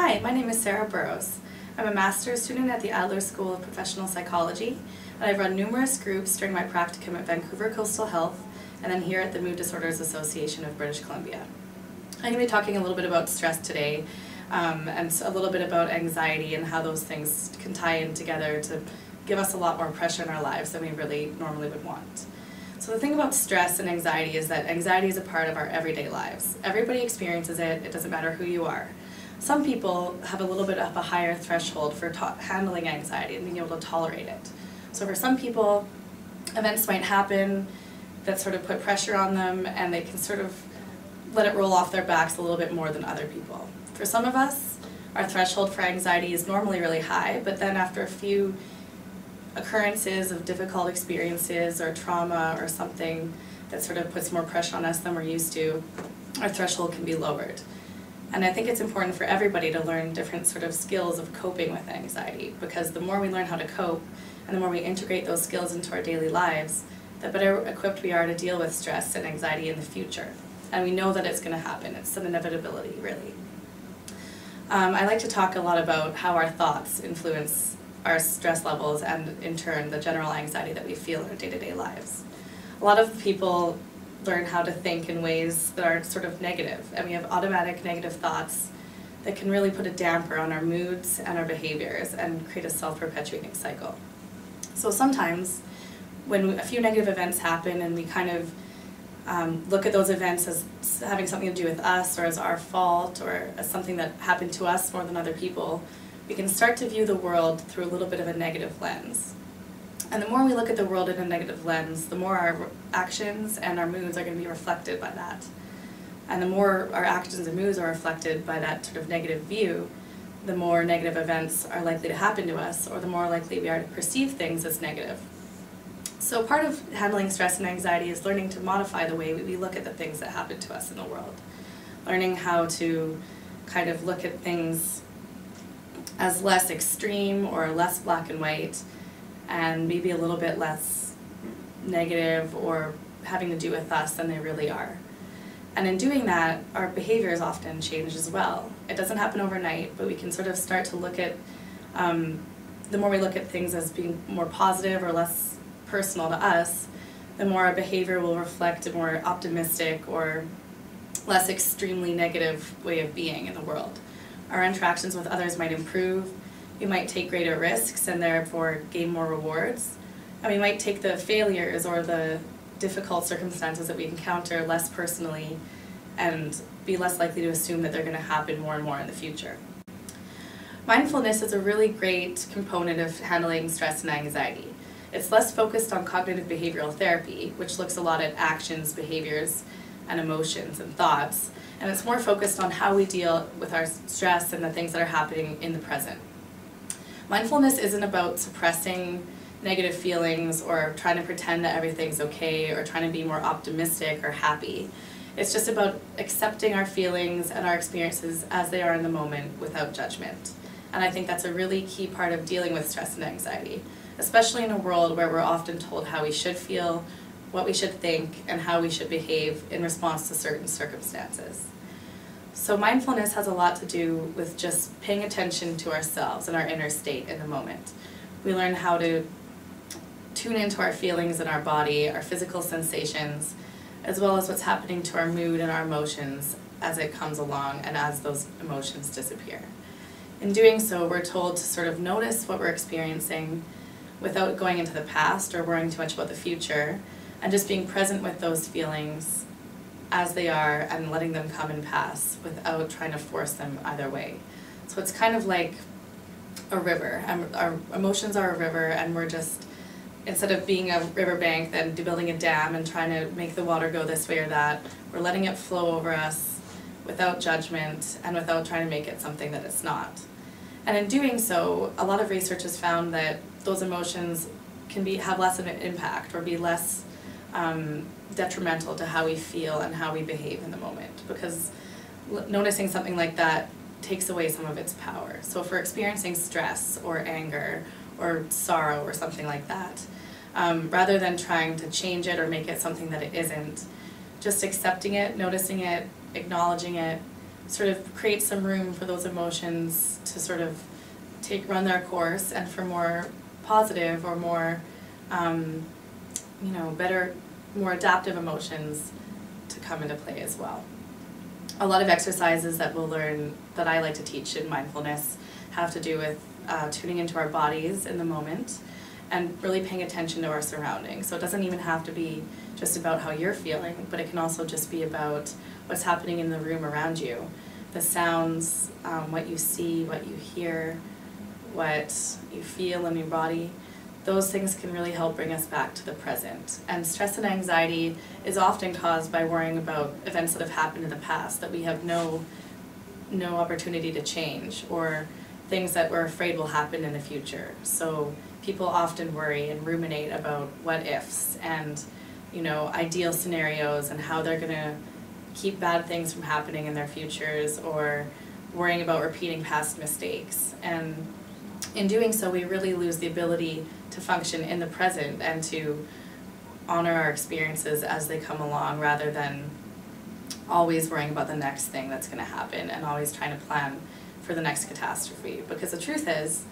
Hi, my name is Sara Burrows. I'm a master's student at the Adler School of Professional Psychology, and I've run numerous groups during my practicum at Vancouver Coastal Health and then here at the Mood Disorders Association of British Columbia. I'm going to be talking a little bit about stress today um, and a little bit about anxiety and how those things can tie in together to give us a lot more pressure in our lives than we really normally would want. So the thing about stress and anxiety is that anxiety is a part of our everyday lives. Everybody experiences it, it doesn't matter who you are. Some people have a little bit of a higher threshold for handling anxiety and being able to tolerate it. So for some people, events might happen that sort of put pressure on them and they can sort of let it roll off their backs a little bit more than other people. For some of us, our threshold for anxiety is normally really high, but then after a few occurrences of difficult experiences or trauma or something that sort of puts more pressure on us than we're used to, our threshold can be lowered. And I think it's important for everybody to learn different sort of skills of coping with anxiety because the more we learn how to cope and the more we integrate those skills into our daily lives, the better equipped we are to deal with stress and anxiety in the future. And we know that it's going to happen. It's an inevitability, really. Um, I like to talk a lot about how our thoughts influence our stress levels and, in turn, the general anxiety that we feel in our day-to-day -day lives. A lot of people learn how to think in ways that are sort of negative, and we have automatic negative thoughts that can really put a damper on our moods and our behaviors and create a self-perpetuating cycle. So sometimes when a few negative events happen and we kind of um, look at those events as having something to do with us or as our fault or as something that happened to us more than other people, we can start to view the world through a little bit of a negative lens. And the more we look at the world in a negative lens, the more our actions and our moods are going to be reflected by that. And the more our actions and moods are reflected by that sort of negative view, the more negative events are likely to happen to us, or the more likely we are to perceive things as negative. So part of handling stress and anxiety is learning to modify the way we look at the things that happen to us in the world. Learning how to kind of look at things as less extreme or less black and white and maybe a little bit less negative or having to do with us than they really are. And in doing that, our behaviors often change as well. It doesn't happen overnight, but we can sort of start to look at, um, the more we look at things as being more positive or less personal to us, the more our behavior will reflect a more optimistic or less extremely negative way of being in the world. Our interactions with others might improve, we might take greater risks and therefore gain more rewards, and we might take the failures or the difficult circumstances that we encounter less personally and be less likely to assume that they're going to happen more and more in the future. Mindfulness is a really great component of handling stress and anxiety. It's less focused on cognitive behavioral therapy, which looks a lot at actions, behaviors, and emotions and thoughts, and it's more focused on how we deal with our stress and the things that are happening in the present. Mindfulness isn't about suppressing negative feelings or trying to pretend that everything's okay or trying to be more optimistic or happy. It's just about accepting our feelings and our experiences as they are in the moment without judgment. And I think that's a really key part of dealing with stress and anxiety especially in a world where we're often told how we should feel, what we should think, and how we should behave in response to certain circumstances. So mindfulness has a lot to do with just paying attention to ourselves and our inner state in the moment. We learn how to tune into our feelings in our body, our physical sensations, as well as what's happening to our mood and our emotions as it comes along and as those emotions disappear. In doing so, we're told to sort of notice what we're experiencing, without going into the past or worrying too much about the future, and just being present with those feelings as they are and letting them come and pass without trying to force them either way. So it's kind of like a river. Our emotions are a river, and we're just instead of being a riverbank, and building a dam and trying to make the water go this way or that, we're letting it flow over us without judgment and without trying to make it something that it's not. And in doing so, a lot of research has found that those emotions can be have less of an impact or be less um, detrimental to how we feel and how we behave in the moment because noticing something like that takes away some of its power. So we're experiencing stress or anger or sorrow or something like that, um, rather than trying to change it or make it something that it isn't, just accepting it, noticing it, acknowledging it, sort of creates some room for those emotions to sort of take run their course and for more positive or more um, you know better more adaptive emotions to come into play as well. A lot of exercises that we'll learn that i like to teach in mindfulness have to do with uh, tuning into our bodies in the moment and really paying attention to our surroundings. So it doesn't even have to be just about how you're feeling but it can also just be about what's happening in the room around you. The sounds um, what you see what you hear what you feel in your body, those things can really help bring us back to the present. And stress and anxiety is often caused by worrying about events that have happened in the past that we have no no opportunity to change or things that we're afraid will happen in the future. So people often worry and ruminate about what ifs and you know ideal scenarios and how they're going to keep bad things from happening in their futures or worrying about repeating past mistakes and in doing so, we really lose the ability to function in the present and to honor our experiences as they come along rather than always worrying about the next thing that's going to happen and always trying to plan for the next catastrophe. Because the truth is,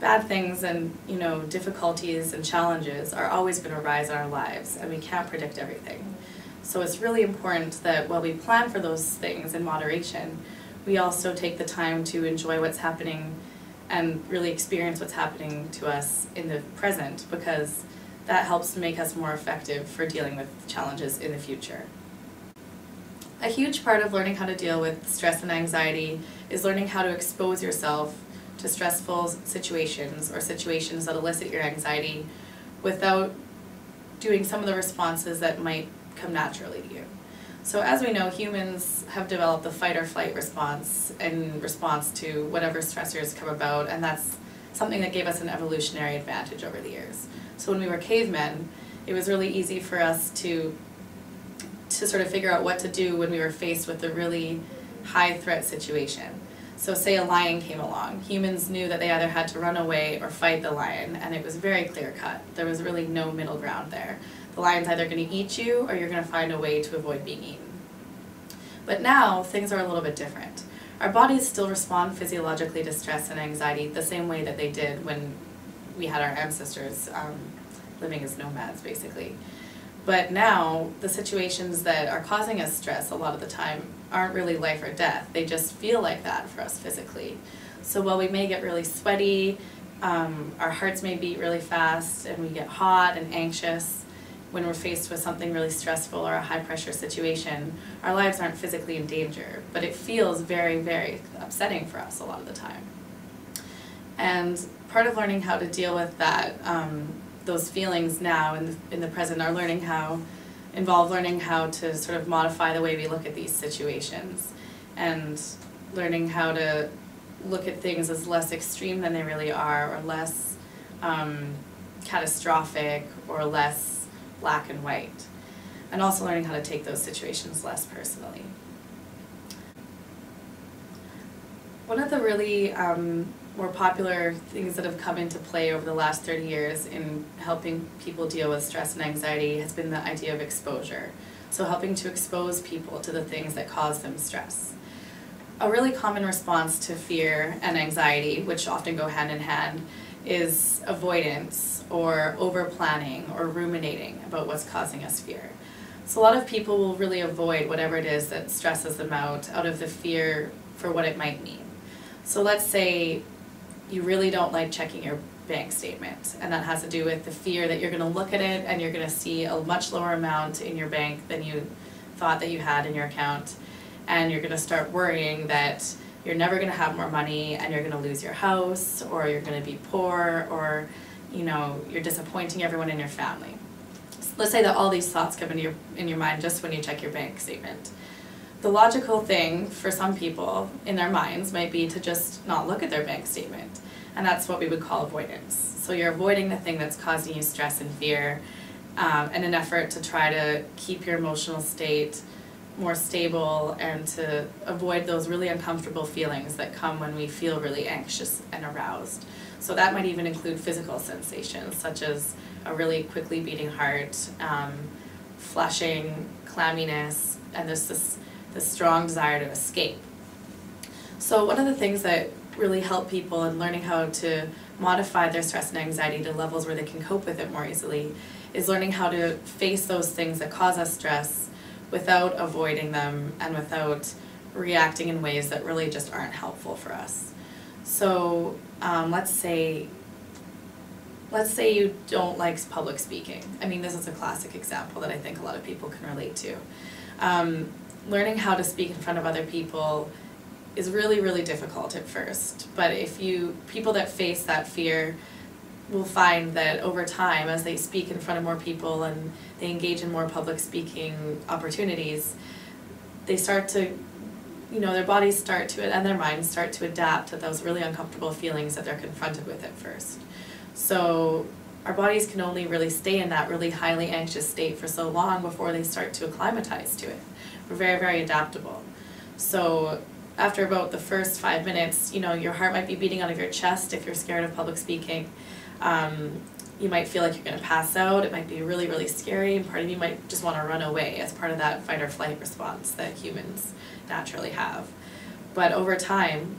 bad things and you know difficulties and challenges are always going to arise in our lives and we can't predict everything. So it's really important that while we plan for those things in moderation, we also take the time to enjoy what's happening and really experience what's happening to us in the present because that helps make us more effective for dealing with challenges in the future. A huge part of learning how to deal with stress and anxiety is learning how to expose yourself to stressful situations or situations that elicit your anxiety without doing some of the responses that might come naturally to you. So as we know, humans have developed the fight or flight response in response to whatever stressors come about, and that's something that gave us an evolutionary advantage over the years. So when we were cavemen, it was really easy for us to to sort of figure out what to do when we were faced with a really high threat situation. So say a lion came along, humans knew that they either had to run away or fight the lion, and it was very clear cut. There was really no middle ground there the lion's either going to eat you or you're going to find a way to avoid being eaten. But now things are a little bit different. Our bodies still respond physiologically to stress and anxiety the same way that they did when we had our ancestors um, living as nomads, basically. But now, the situations that are causing us stress a lot of the time aren't really life or death. They just feel like that for us physically. So while we may get really sweaty, um, our hearts may beat really fast, and we get hot and anxious, when we're faced with something really stressful or a high pressure situation, our lives aren't physically in danger, but it feels very, very upsetting for us a lot of the time. And part of learning how to deal with that, um, those feelings now in the, in the present, are learning how, involve learning how to sort of modify the way we look at these situations and learning how to look at things as less extreme than they really are or less um, catastrophic or less black and white, and also learning how to take those situations less personally. One of the really um, more popular things that have come into play over the last 30 years in helping people deal with stress and anxiety has been the idea of exposure. So helping to expose people to the things that cause them stress. A really common response to fear and anxiety, which often go hand in hand, is avoidance or over planning or ruminating about what's causing us fear. So a lot of people will really avoid whatever it is that stresses them out out of the fear for what it might mean. So let's say you really don't like checking your bank statement and that has to do with the fear that you're going to look at it and you're going to see a much lower amount in your bank than you thought that you had in your account and you're going to start worrying that you're never going to have more money and you're going to lose your house or you're going to be poor or you know you're disappointing everyone in your family. So let's say that all these thoughts come into your in your mind just when you check your bank statement. The logical thing for some people in their minds might be to just not look at their bank statement and that's what we would call avoidance. So you're avoiding the thing that's causing you stress and fear um, in an effort to try to keep your emotional state more stable and to avoid those really uncomfortable feelings that come when we feel really anxious and aroused. So that might even include physical sensations such as a really quickly beating heart, um, flushing, clamminess, and this, this, this strong desire to escape. So one of the things that really help people in learning how to modify their stress and anxiety to levels where they can cope with it more easily is learning how to face those things that cause us stress without avoiding them and without reacting in ways that really just aren't helpful for us. So um, let's say let's say you don't like public speaking. I mean, this is a classic example that I think a lot of people can relate to. Um, learning how to speak in front of other people is really, really difficult at first. But if you, people that face that fear will find that over time, as they speak in front of more people and they engage in more public speaking opportunities, they start to, you know, their bodies start to, and their minds start to adapt to those really uncomfortable feelings that they're confronted with at first. So our bodies can only really stay in that really highly anxious state for so long before they start to acclimatize to it. We're very, very adaptable. So after about the first five minutes, you know, your heart might be beating out of your chest if you're scared of public speaking. Um, you might feel like you're going to pass out. It might be really, really scary, and part of you might just want to run away as part of that fight or flight response that humans naturally have. But over time,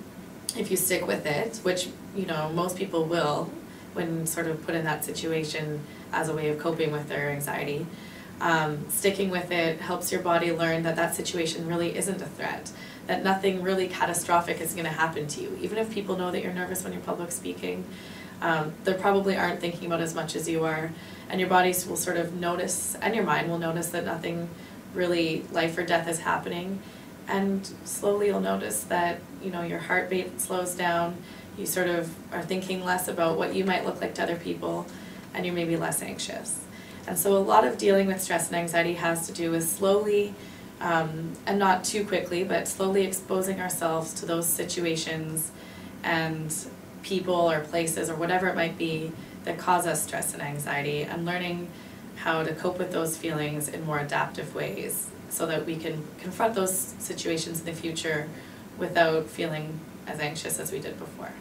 if you stick with it, which you know most people will, when sort of put in that situation as a way of coping with their anxiety, um, sticking with it helps your body learn that that situation really isn't a threat, that nothing really catastrophic is going to happen to you. Even if people know that you're nervous when you're public speaking, um, they probably aren't thinking about as much as you are, and your body will sort of notice, and your mind will notice that nothing really life or death is happening, and slowly you'll notice that you know your heartbeat slows down, you sort of are thinking less about what you might look like to other people, and you're maybe less anxious. And so a lot of dealing with stress and anxiety has to do with slowly, um, and not too quickly, but slowly exposing ourselves to those situations and people or places or whatever it might be that cause us stress and anxiety and learning how to cope with those feelings in more adaptive ways so that we can confront those situations in the future without feeling as anxious as we did before.